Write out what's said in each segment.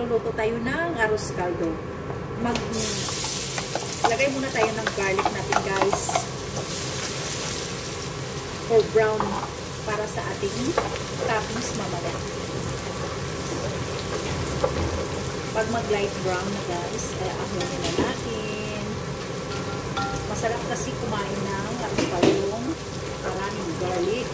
magluluto tayo ng arroz caldo. Mag lagay muna tayo ng garlic natin, guys. For brown para sa ating tapos mamaya. Pag mag light brown na, guys, kaya ahonin na natin. Masarap kasi kumain ng caldo. Maraming garlic.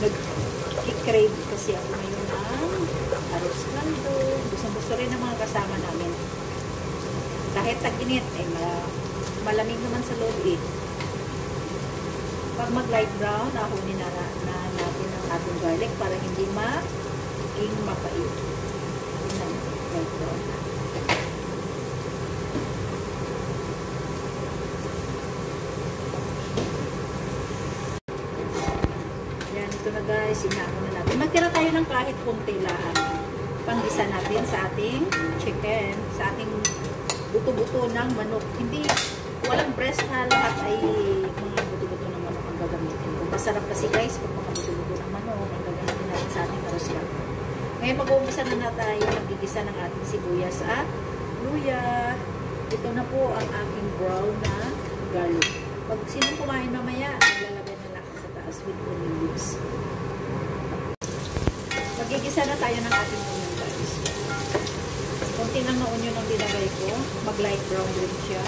Nag-crave kasi ako ngayon ng arroz caldo. Gusto-gusto rin ng mga kasama namin. Kahit tag-init, eh, ma- malamig naman sa loob eh. Pag mag-light brown, nahunin na, na, na natin ang ating garlic para hindi maging mapait. Yun ang light brown. Yan, ito na guys, inaano na natin. Magtira tayo ng kahit kunti lang. Panggisa natin sa ating chicken, sa ating buto-buto ng manok. Hindi, walang breast ha, lahat ay mga buto-buto ng manok ang gagamitin ko. Masarap kasi guys, pag mga buto-buto ng manok, ang gagamitin natin sa ating arroz caldo. Ngayon mag-uumpisa na na tayo nagigisa ng ating sibuyas at luya. Ito na po ang aking brown na garlic. Pag sino kumain mamaya, ilalagay na lang sa taas with onion leaves. Magigisa na tayo ng ating onion guys. Kunti lang na onion ang dinagay ko. Mag light brown din siya.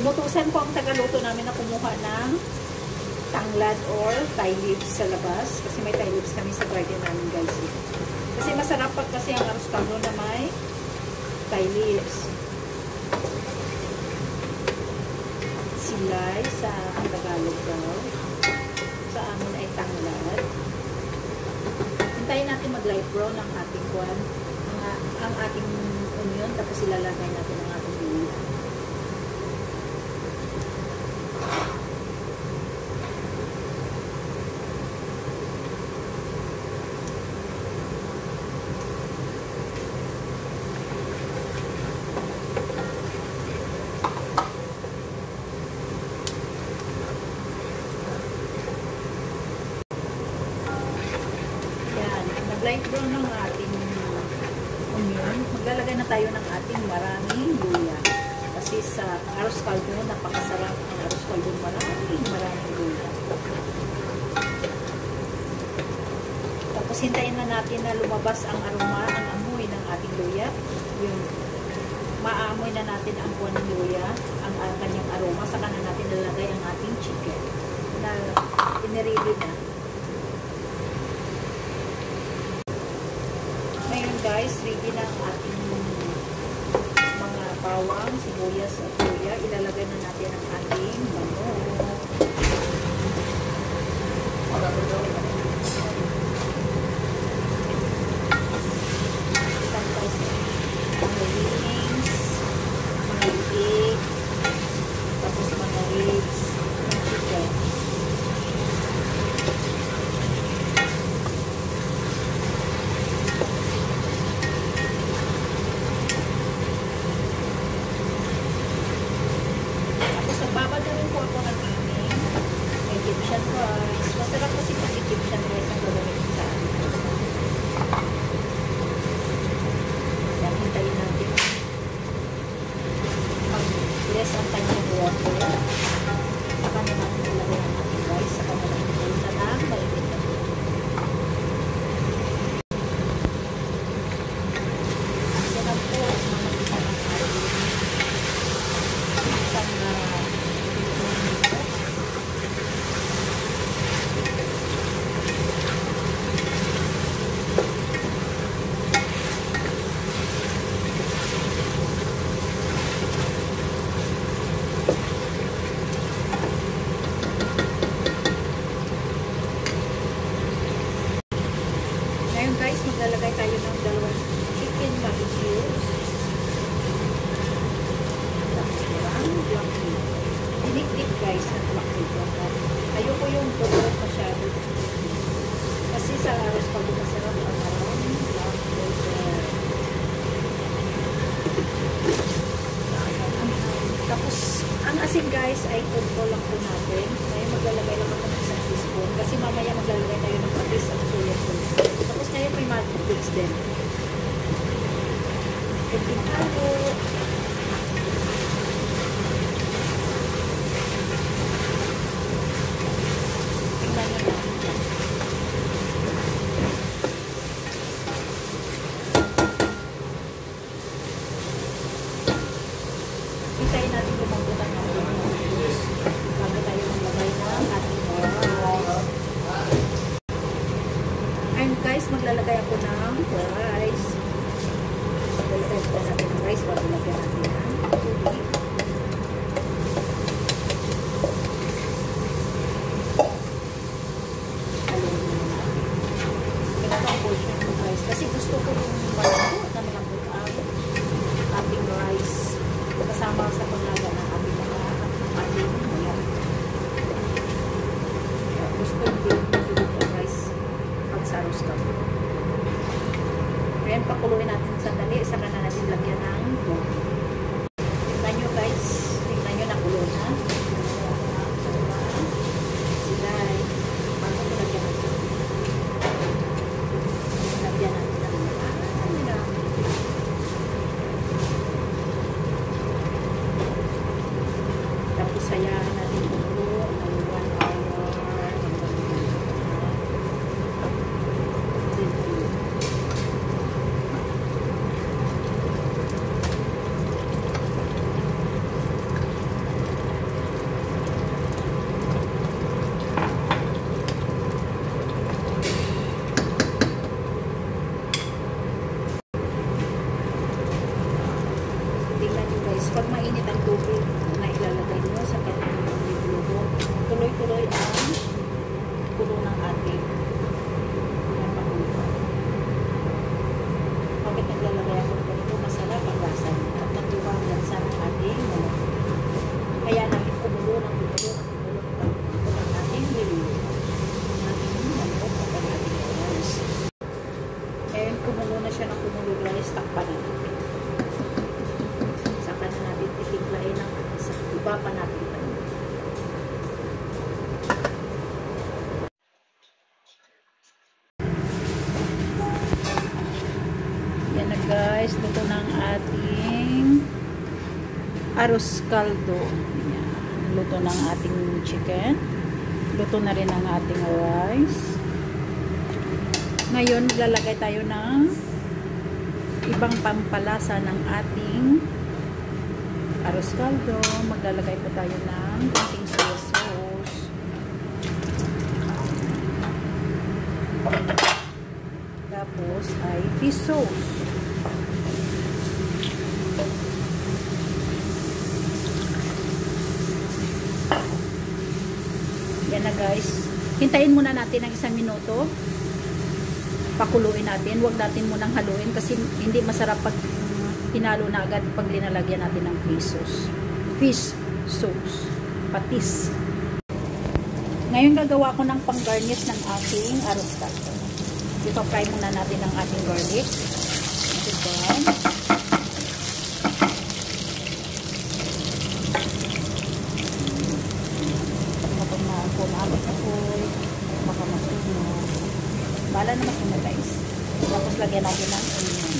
Inutusan ko ang tagaluto namin na kumuha ng tanglad or Thai leaves sa labas. Kasi may Thai leaves kami sa garden namin guys. Kasi masarap pag kasi ang arroz caldo na may Thai leaves. Silay sa Tagalog daw. Sa amin ay tanglad. Hintayin natin mag-light brown ang ating kwan, ang, ang ating onion, tapos ilalagay natin ang ating luya. Nag-light brown ng ating onion. Maglalagay na tayo ng ating maraming luya. Kasi sa arroz caldo, napakasarap ang arroz caldo. Maraming, maraming luya. Tapos hintayin na natin na lumabas ang aroma, ang amoy ng ating luya. Yung maamoy na natin ang buwan ng luya, ang, ang kanyang aroma. Saka na natin lalagay ang ating chicken na inirili na. Ngayon guys, ready na ang ating mga bawang, sibuyas at luya. Ilalagay na natin ang ating manok. Tapos, ang asin guys ay control lang po natin. Ngayon maglalagay lang ako ng isang teaspoon. Kasi mamaya maglalagay tayo ng patis at soya sauce. Tapos ngayon may mag-mix din. Kunting halo. Kasi gusto ko yung malambot na malambot ang ating rice kasama sa paglaga ng ating mga ating gusto din yung rice pag sa arroz pakuluin natin sandali. Saka na natin lagyan ng tubig. Tingnan nyo guys. Tingnan nyo nakulo na. Sila ay bago ko lagyan natin. Lagyan natin ng ano na. Tapos hayaan natin kumulo ng 1 hour. Tingnan nyo guys, pag mainit ang tubig na ilalagay nyo sa kanyang niluluto, tuloy-tuloy ang kulo ng ating ang pakulo. Bakit naglalagay ako ng ganito? Masarap ang lasa niya at natuwang lansa ng ating manok. Kaya natin kumulo ng kumulo ng kumulo ng kumulo ng ating niluluto. Ang ating manok at ang ating rice. And kumulo na siya ng kumulo guys, takpan na natin saka na natin titiklain ng sa iba pa natin ito. Yan na guys, luto ng ating arroz caldo. Yan. Luto ng ating chicken. Luto na rin ang ating rice. Ngayon, maglalagay tayo ng ibang pampalasa ng ating arroz caldo. Maglalagay po tayo ng konting soya sauce. Tapos ay fish sauce. Yan na guys. Hintayin muna natin ng isang minuto. Pakuluin natin. Huwag natin munang haluin kasi hindi masarap pag hinalo na agad pag linalagyan natin ng fish sauce. Fish sauce. Patis. Ngayon gagawa ko ng pang-garnish ng ating arroz. Dito fry muna natin ang ating garlic. Ito Bala na masunog guys. Tapos lagyan natin ng onion.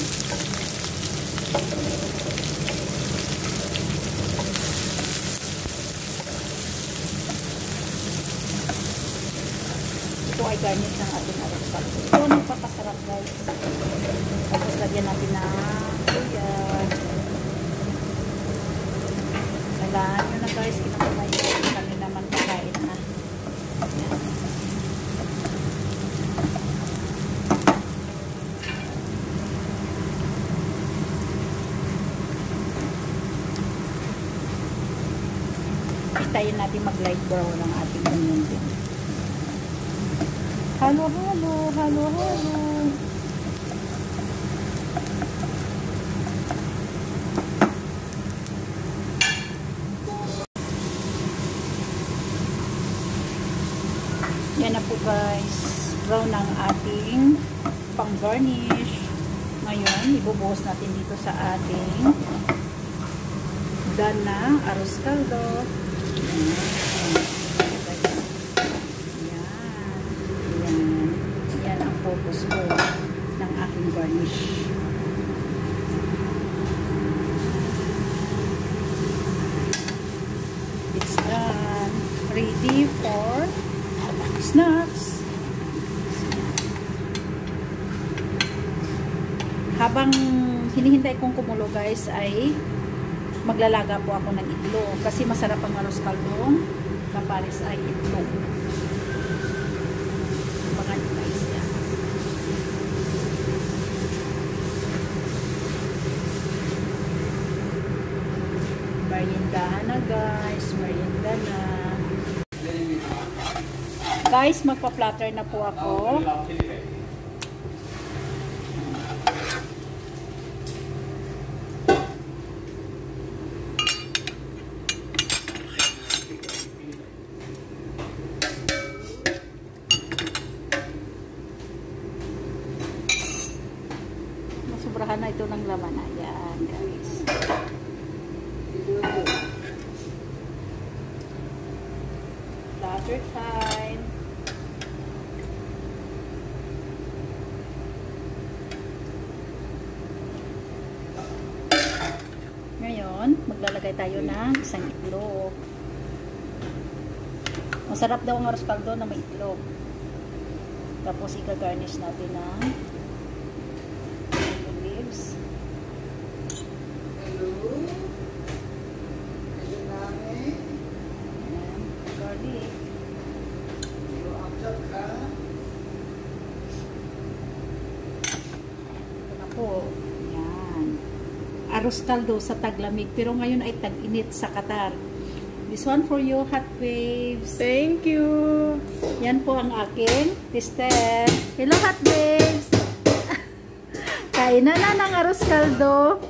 Ito ay garnish ng ating arroz caldo. Ito nagpapasarap guys. Tapos lagyan natin ng luya. Kailangan nyo na guys, kinakabayan kami naman kakain na. Yan. Hintayin brown ang ating onion din. Halo, halo, halo, halo. Yan na po guys. Brown ang ating pang garnish. Ngayon, ibubuhos natin dito sa ating dana arroz caldo. Yan. Yan. Yan ang focus ko ng aking garnish. It's done. Ready for snacks. Habang hinihintay kong kumulo guys ay maglalaga po ako ng itlog kasi masarap ang arroz caldong kapares ay itlog. Abangan guys yan. Na guys. Merienda na. Guys, magpa-platter na po ako. Na laman. Ayan, guys. Platter time. Ngayon, maglalagay tayo ng isang itlog. Masarap daw ang arroz caldo na may itlog. Tapos, ika-garnish natin ng onion leaves. Ayan, garlic. Ito na po. Yan. Arroz caldo sa taglamig. Pero ngayon ay tag-init sa Qatar. This one for you, hot waves. Thank you. Yan po ang aking tester. Hello, hot waves. Kain na na ng arroz caldo.